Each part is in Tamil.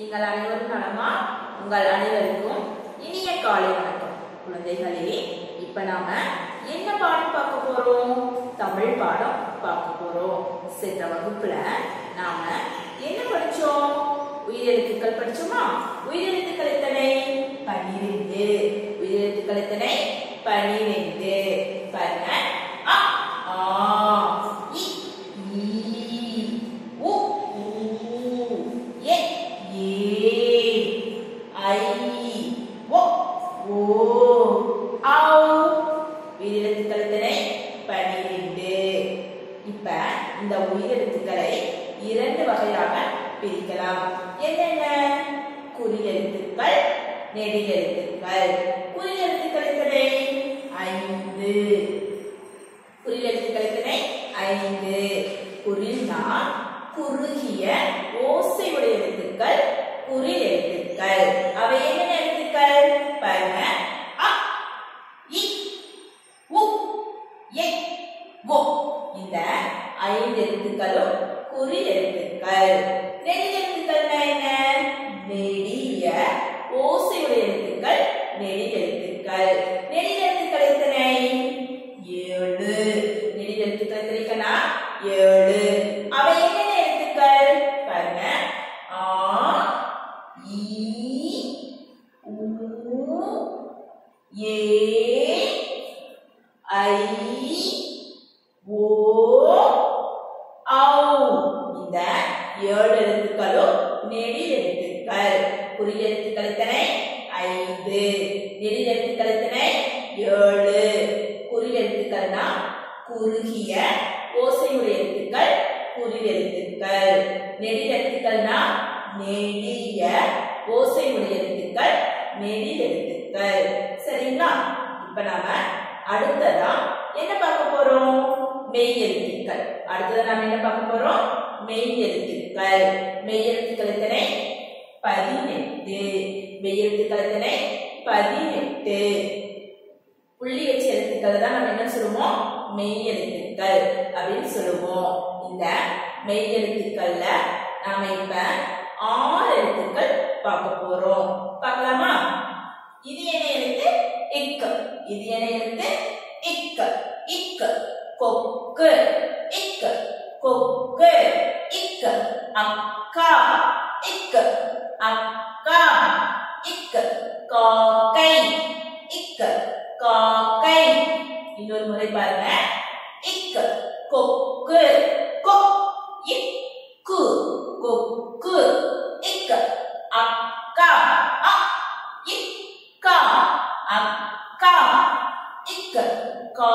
நீங்கள் அனைவரும் நலமா? உங்கள் அனைவருக்கும் இனிய காலை வணக்கம். குழந்தைகளே இப்ப நாம என்ன பாடம் பார்க்க போறோம்? தமிழ் பாடம் பார்க்க போறோம். சென்ற வகுப்புல நாம என்ன படிச்சோம்? உயிரெழுத்துக்கள் படிச்சோமா? உயிரெழுத்துக்கள் எத்தனை? பனிரெண்டு. உயிரெழுத்துக்கள் எத்தனை? பனிரெண்டு. பாருங்க. குறியெழுத்துக்கள் நெடியெழுத்துக்கள் குறியெழுத்துக்கள் எத்தனை? ஐந்து. குறியெழுத்துக்கள் எத்தனை? ஐந்து. குறில்னா குறுகிய ஓசை உடைய எழுத்துக்கள் குறியெழுத்துக்கள். அவை என்ன நெடிய ஓசையுடைய எழுத்துக்கள் நெடில் எழுத்துக்கள். நெடில் எழுத்துக்கள் எத்தனை? ஏழு. நெடில் எழுத்துக்கள் எத்தனைக்கனா ஏழு. அவை என்னென்ன எழுத்துக்கள்? பாருங்க. ஆ ஈ ஊ ஏ ஐ ஓ ஔ இந்த ஏழு எழுத்துக்களும் நெடில் எழுத்துக்கள் குறில் எழுத்துக்கள் எத்தனை ஐந்து நெடில் எழுத்துக்கள் எத்தனை ஏழு. குறில் எழுத்துக்கள்னா குறுகிய ஓசையுடைய எழுத்துக்கள் குறில் எழுத்துக்கள். நெடில் எழுத்துக்கள்னா நெடிய ஓசையுடைய எழுத்துக்கள் நெடில் எழுத்துக்கள். சரிங்களா? இப்ப நாம அடுத்ததா என்ன பார்க்க போறோம்? மெய் எழுத்துக்கள். அடுத்ததா நாம என்ன பார்க்க போறோம்? மெய் எழுத்துக்கள். மெய் எழுத்துக்கள் எத்தனை பதினெட்டு. மெய் எழுத்துக்கள் எத்தனை பதினெட்டு. புள்ளி வச்ச எழுத்துக்கள் தான் நம்ம என்ன சொல்லுவோம்? மெய் எழுத்துக்கள் அப்படின்னு சொல்லுவோம். இந்த மெய் எழுத்துக்கள்ல நாம இப்ப ஆறு எழுத்துக்கள் பார்க்க போறோம். பார்க்கலாமா? இது என்ன எழுத்து? இக்கு. இது என்ன எழுத்து? இக்கு. இக்கு. கொக்கு. இக்கு. கொக்கு. இக்கு. அக்கா காக்கை. இன்னொரு முறை பாருங்க. இக்கு. கொக்கு. கொக் இக்கு. கொக்கு. இக்கு. அக்கா. அ. இக்கா. அக்கா. இக்கு. கா.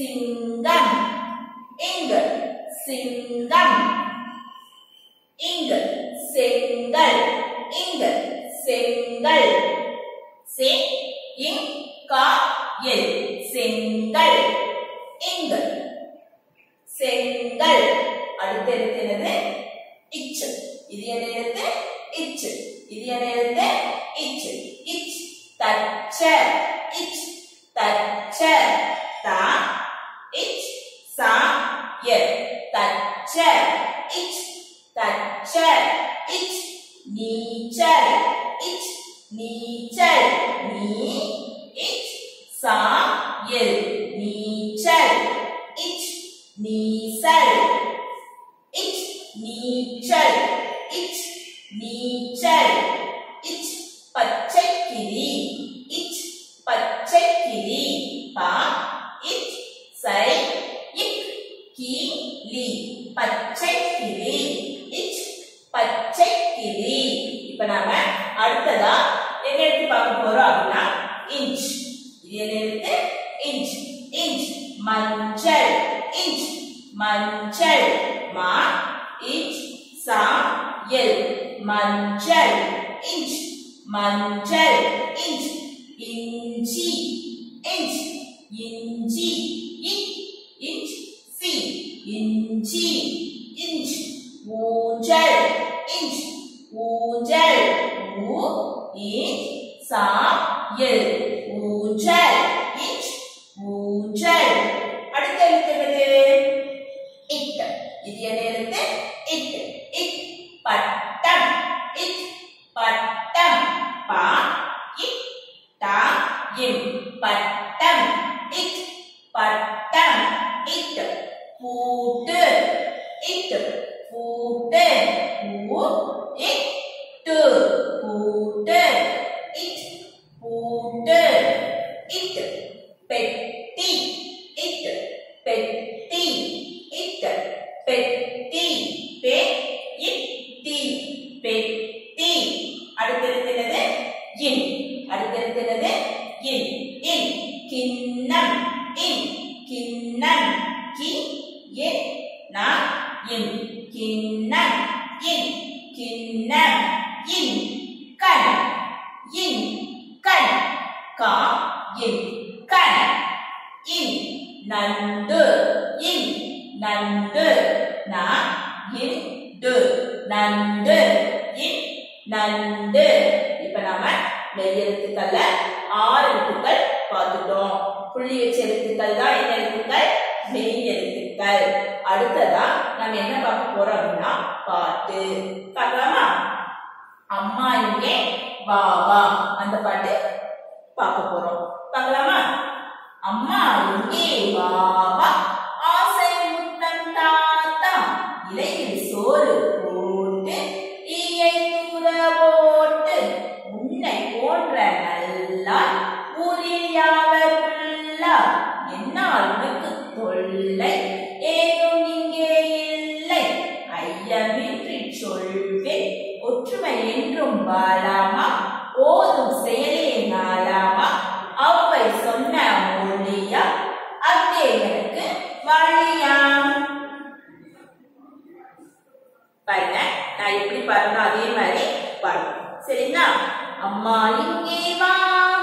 சிங்கம் இங்கள் சிங்கம் இங்கள் செங்கல் இங்கள் செங்கல் சே இங் கா எல் செங்கல் இங்கள் செங்கல் அடுத்த எழுத்து என்னது இச்சு இது என்ன எழுத்து இச்சு இது என்ன எழுத்து இச்சு இச் தச்ச இச் தச்ச தா இச் சா எல் தச்ச இச் தச்ச இச் நீச்சல் இச் நீச்சல் நீ இச் சா எல் நீச்சல் இச் நீசல் இச் நீச்சல் இச் நீச்சல் லி பச்சை கிளி இச் பச்சை கிளி இப்ப நாம அடுத்ததா எங்க எடுத்து பார்க்க போறோம் அப்படின்னா இன்ச் இது எழுத்து இன்ச் இன்ச் மஞ்சள். இன்ச் மஞ்சள். மா இன்ச் சா எல். மஞ்சள். இன்ச் மஞ்சள். இன்ச் இஞ்சி. இன்ச் இஞ்சி. இன் சா எல் ஊஞ்சல் inch ஊஞ்சல் அடுத்த எழுத்து என்னது இட் இது என்ன எழுத்து இட் இட் பட்டம் இட் பட்டம் பா இட் டா இம் பட்டம் இட் பட்டம் இட் பூட்டு இட் பூட்டு பூ பெட்டி அடுத்திருக்கிறது இன் அடுத்திருக்கிறது இன் இன் கிண்ணம். நண்டு. இப்ப நாம மெய் எழுத்துக்கள்ல ஆறு எழுத்துக்கள் பார்த்துட்டோம். புள்ளி வச்ச எழுத்துக்கள் தான் என்ன எழுத்துக்கள்? மெய் எழுத்துக்கள். அடுத்ததா நம்ம என்ன பார்க்க போறோம் அப்படின்னா பாட்டு. பார்க்கலாமா? அம்மா இங்கே வா வா. அந்த பாட்டு பார்க்க போறோம். பார்க்கலாமா? அம்மா இங்கே வா போன்ற நல்லா ஊரில் என்னால் உனக்கு தொல்லை ஏதும் இங்கே இல்லை. ஐயமின்றி சொல்வேன் ஒற்றுமை என்றும் வாழாமா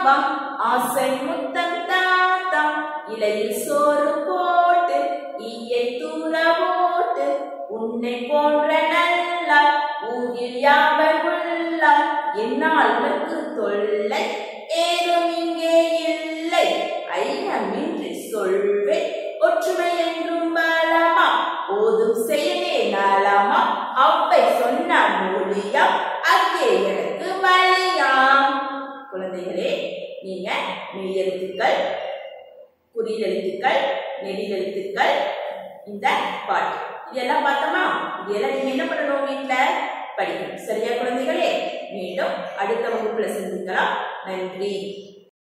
இன்பம் ஆசை முத்தம் தாத்தா இலையில் சோறு போட்டு ஈயை தூர போட்டு உன்னை போன்ற நல்ல ஊரில் யாவர் உள்ளார்? என்னால் தொல்லை நீங்க மெய்யெழுத்துக்கள் குறியெழுத்துக்கள் நெடிலெழுத்துக்கள் இந்த பாட்டு. இதெல்லாம் பார்த்தோமா? இதெல்லாம் நீங்க என்ன பண்ணணும் வீட்டுல படிக்கணும். சரியா குழந்தைகளே? மீண்டும் அடுத்த வகுப்புல சந்திக்கலாம். நன்றி.